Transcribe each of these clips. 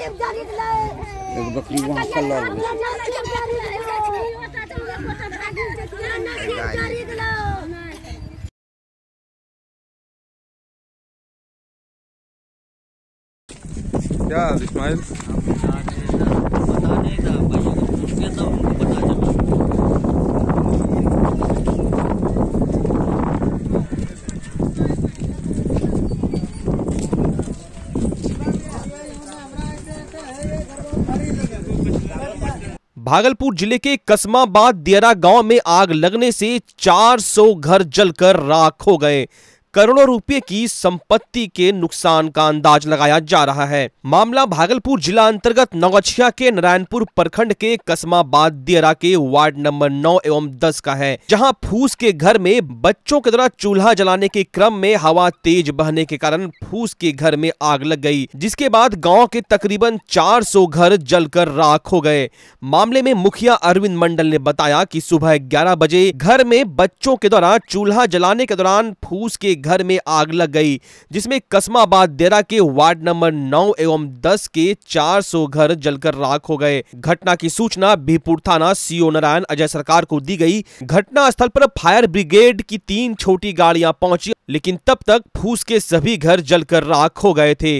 एक बकरी वहाँ कलर क्या इस्माइल पता नहीं था भाइयों को पूछ लिया था उनको पता चला भागलपुर ज़िले के कस्माबाद दियरा गाँव में आग लगने से 400 घर जलकर राख हो गए। करोड़ों रुपए की संपत्ति के नुकसान का अंदाज लगाया जा रहा है। मामला भागलपुर जिला अंतर्गत नौगछिया के नारायणपुर प्रखंड के कस्माबाद दियरा के वार्ड नंबर 9 एवं 10 का है, जहाँ फूस के घर में बच्चों के द्वारा चूल्हा जलाने के क्रम में हवा तेज बहने के कारण फूस के घर में आग लग गई, जिसके बाद गाँव के तकरीबन 400 घर जलकर राख हो गए। मामले में मुखिया अरविंद मंडल ने बताया की सुबह 11 बजे घर में बच्चों के द्वारा चूल्हा जलाने के दौरान फूस के घर में आग लग गई, जिसमें कस्माबाद देरा के वार्ड नंबर 9 एवं 10 के 400 घर जलकर राख हो गए। घटना की सूचना भीपुर थाना सीओ नारायण अजय सरकार को दी गई। घटना स्थल पर फायर ब्रिगेड की तीन छोटी गाड़ियाँ पहुँची, लेकिन तब तक फूस के सभी घर जलकर राख हो गए थे।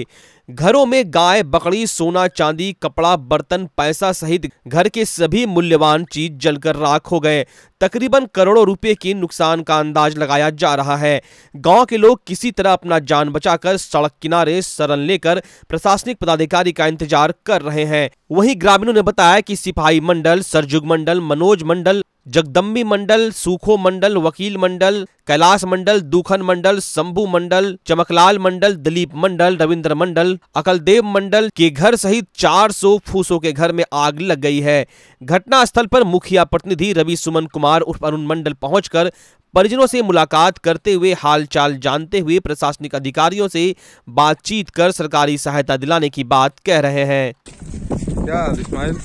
घरों में गाय, बकरी, सोना, चांदी, कपड़ा, बर्तन, पैसा सहित घर के सभी मूल्यवान चीज़ जलकर राख हो गए। तकरीबन करोड़ों रुपए के नुकसान का अंदाज लगाया जा रहा है। गाँव के लोग किसी तरह अपना जान बचाकर सड़क किनारे शरण लेकर प्रशासनिक पदाधिकारी का इंतज़ार कर रहे हैं। वहीं ग्रामीणों ने बताया कि सिपाही मंडल, सरजुग मंडल, मनोज मंडल जगदम्बी मंडल सूखो मंडल वकील मंडल कैलाश मंडल दूखन मंडल शंभू मंडल चमकलाल मंडल दिलीप मंडल रविंद्र मंडल अकलदेव मंडल के घर सहित 400 फूसों के घर में आग लग गई है। घटना स्थल पर मुखिया प्रतिनिधि रवि सुमन कुमार उर्फ़ अरुण मंडल पहुंचकर परिजनों से मुलाकात करते हुए हालचाल जानते हुए प्रशासनिक अधिकारियों से बातचीत कर सरकारी सहायता दिलाने की बात कह रहे हैं। क्या इस्माइल?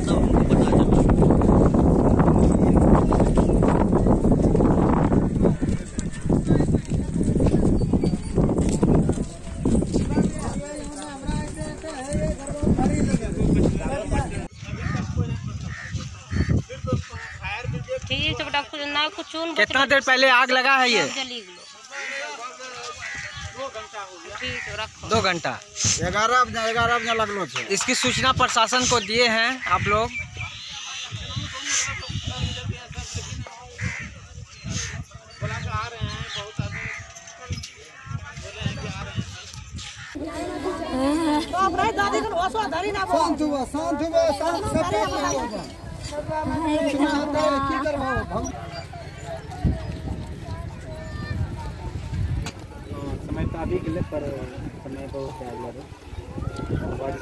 था उनको पता चला ठीक है बेटा ना कुछ कितना देर पहले आग लगा है ये जली गलो ठीक है रखो दो घंटा ग्यारह बजे ग्यारह बजे लगलो छे। इसकी सूचना प्रशासन को दिए हैं आप लोग। शांत शांत शांत सब की अभी पर समय बहुत